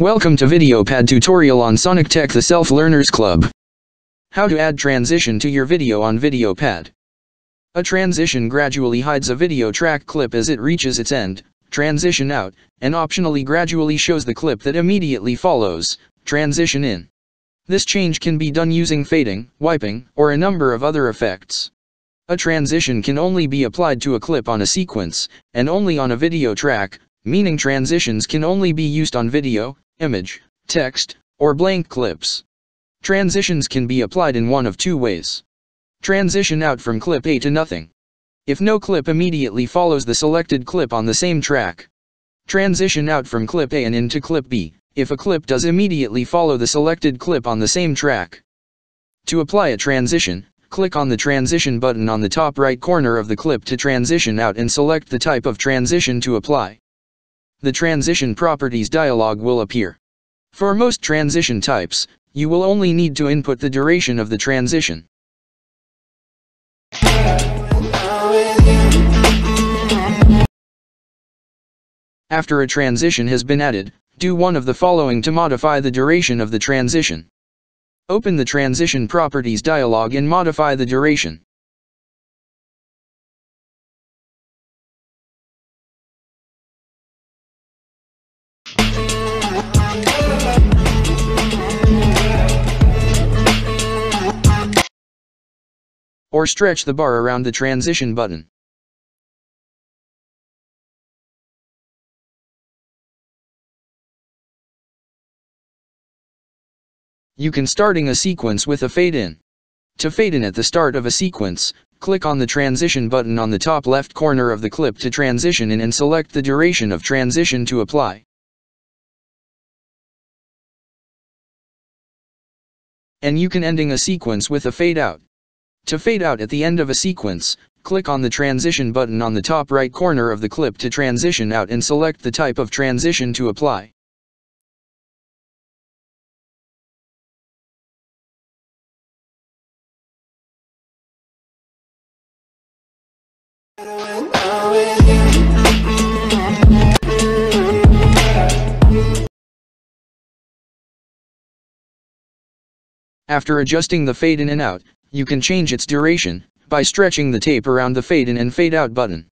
Welcome to VideoPad tutorial on Sonic Tech the Self Learners Club. How to add transition to your video on VideoPad. A transition gradually hides a video track clip as it reaches its end, transition out, and optionally gradually shows the clip that immediately follows, transition in. This change can be done using fading, wiping, or a number of other effects. A transition can only be applied to a clip on a sequence, and only on a video track, meaning transitions can only be used on video, image, text, or blank clips. Transitions can be applied in one of two ways. Transition out from clip A to nothing. If no clip immediately follows the selected clip on the same track. Transition out from clip A and into clip B, if a clip does immediately follow the selected clip on the same track. To apply a transition, click on the transition button on the top right corner of the clip to transition out and select the type of transition to apply the transition properties dialog will appear. For most transition types, you will only need to input the duration of the transition. After a transition has been added, do one of the following to modify the duration of the transition. Open the transition properties dialog and modify the duration. Or stretch the bar around the transition button. You can starting a sequence with a fade in. To fade in at the start of a sequence, click on the transition button on the top left corner of the clip to transition in and select the duration of transition to apply. And you can ending a sequence with a fade out. To fade out at the end of a sequence, click on the transition button on the top right corner of the clip to transition out and select the type of transition to apply. After adjusting the fade in and out, you can change its duration by stretching the tape around the fade in and fade out button.